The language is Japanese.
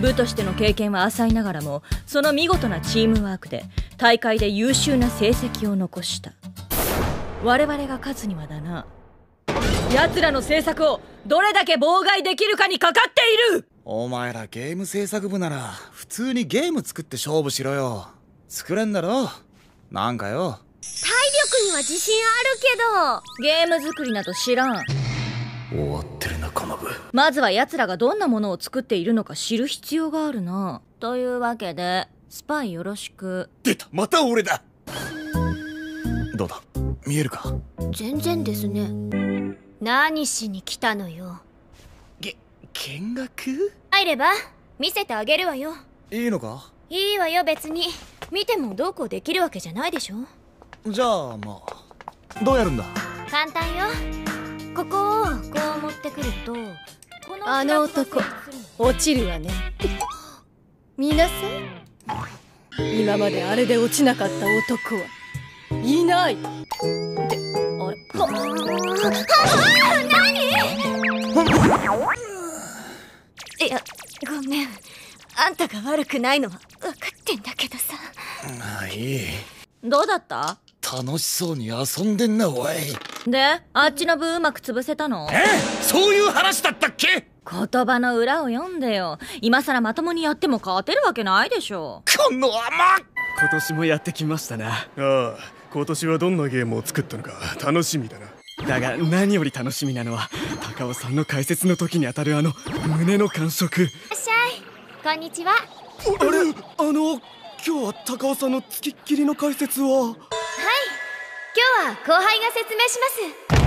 部としての経験は浅いながらもその見事なチームワークで大会で優秀な成績を残した。我々が勝つにはだな。奴らの制作をどれだけ妨害できるかにかかっている。お前らゲーム制作部なら普通にゲーム作って勝負しろよ。作れんだろ。なんかよ。体力には自信あるけど。ゲーム作りなど知らん終わってるなこの部まずは奴らがどんなものを作っているのか知る必要があるな。というわけでスパイよろしく。出たまた俺だ。どうだ？見えるか？全然ですね。何しに来たのよ。げ見学？入れば見せてあげるわよ。いいのか？いいわよ別に。見てもどうこうできるわけじゃないでしょ。じゃあまあどうやるんだ？簡単よここ。をこう持ってくるとこのあの男落ちるわね。見なさい。今まであれで落ちなかった男はいない。ってあれ？いやごめん。あんたが悪くないのは分かってんだけどさ。あいい。どうだった？楽しそうに遊んでんなおいであっちの部うまく潰せたの？え？そういう話だったっけ？言葉の裏を読んでよ。今さらまともにやっても勝てるわけないでしょ。この甘今年もやってきましたな。ああ今年はどんなゲームを作ったのか楽しみだな。だが何より楽しみなのは高尾さんの解説の時に当たるあの胸の感触。いらっしゃい。こんにちは。あれ？あの今日は高尾さんのつきっきりの解説は？今日は後輩が説明します。